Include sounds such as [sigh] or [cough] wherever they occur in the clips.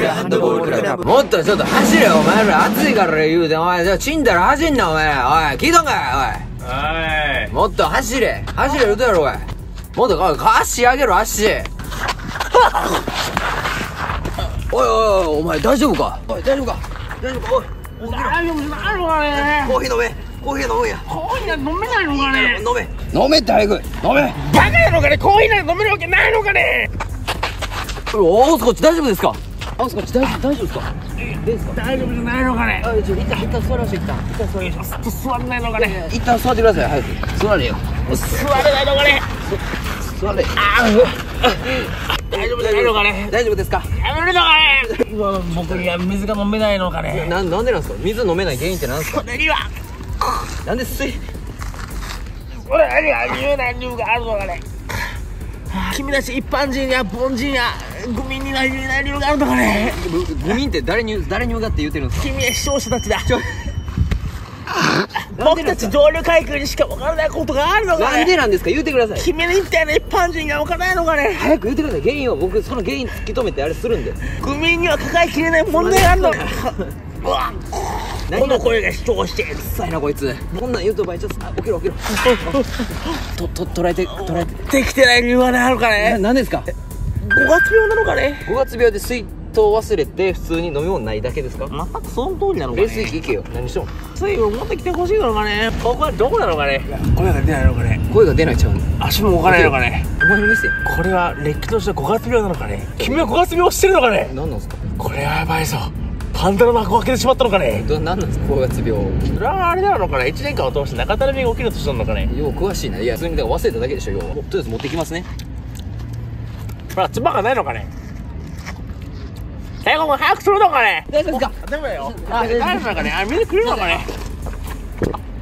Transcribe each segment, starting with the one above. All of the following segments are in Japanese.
クラハンドボールクラブ。もっとちょっと走れお前ら。暑いから言うてお前じゃあチンだら走んなお前。おい聞いとんかいはおい。もっと走れ。走れ言うとやろおい。もっとおい足上げろ足。おいおいおいお前大丈夫か？おい大丈夫か？大丈夫か？おいい。大丈夫なのかねコーヒー飲め。コーヒー飲むんや。コーヒーなんて飲めないのかね。飲め。飲めって早く。飲め。バカなのかねコーヒーなんて飲めるわけないのかね。おおこっち大丈夫ですかあすこっち大丈夫大丈夫ですか？ですか？大丈夫じゃないのかね。あ一旦一旦座りましょう一旦。一旦座りましょ座れないのかね。う一旦座ってください早く。座れよ。座れないのかね。座れ。大丈夫じゃないのかね。大丈夫ですか？やめるのかね。今僕には水が飲めないのかね。ななんでなんですか？水飲めない原因ってなんですか？これには。なんで水？これには言えない理由があるのかね君たち一般人や凡人や愚民には言えない理由があるのかね。愚民って誰に誰に向かって言ってるんですか？君は視聴者たちだ。[laughs] 僕たち上流階級にしか分からないことがあるのかね。なんでなんですか？言ってください。君みたいな一般人が分からないのかね。早く言ってください。原因を僕その原因突き止めてあれするんで。愚民には抱えきれない問題があるの。か [laughs] うわこの声が主張してうっさいなこいつ。こんなん言うと場合ちょっとあ起きろ起きろ。[laughs] とと捉えて捉えてできてない理由は何あるかなね何ですか？5月病なのかね？5月病で水筒忘れて普通に飲み物ないだけですか？全くその通りなのか冷ね水器行けよ。何しとん水分持ってきてほしいのかね？ここはどこなのかね？声が出ないのかね？声が出ないちゃう。の足も動かないのかね？お前の店これはれっきとした5月病なのかね？君は5月病をしてるのかね？何なんですか？これはやばいぞパンダの幕を開けてしまったのかね？ど何なんですか5月病それはあれなのかな1年間を通して中たるみが起きるとしたのかね？よう詳しいな。いや普通にだから忘れただけでしょようとりあえず持ってきますね。ほら妻がないのかね？最後も早くするのかね？大丈夫ですか？ダメだよ。あ誰なのかねあ水くれるのかね？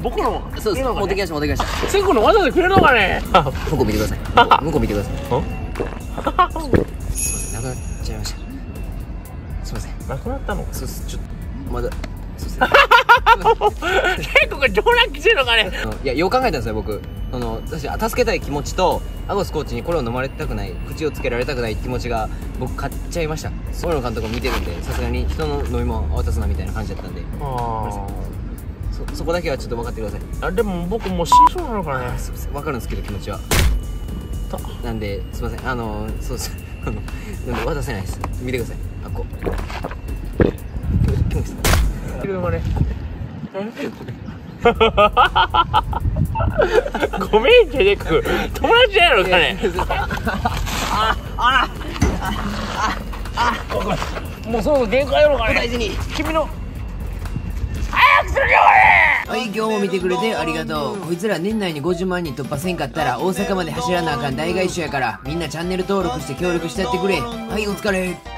僕のも。そうです持ってきました持ってきました。のわざわざくれるのかね？向こう見てください。向こう向こう見てください。[laughs] すいませんなくなっちゃいましたすいません。なくなったのそうっす。ちょっとまだ。そうっす。ね [laughs] 結構上乱きてるのかね？いやよう考えたんですよ僕。あの私助けたい気持ちとアゴスコーチにこれを飲まれたくない口をつけられたくない気持ちが僕買っちゃいました。俺の監督も見てるんでさすがに人の飲み物渡すなみたいな感じだったんで。そそこだけはちょっと分かってください。あでも僕もう死にそうなのかね？すいません分かるんですけど気持ちは。なんですいません。あのそうです [laughs] なんで渡せないです。見てください。あこ。うキモいです車ねごめんジェレク。友達じゃないのかね？もうそろそろ限界なのかね大事に君の早くするよはい、今日も見てくれてありがとう。こいつら年内に50万人突破せんかったら大阪まで走らなあかん大外周やから、みんなチャンネル登録して協力してやってくれ。はい、お疲れ。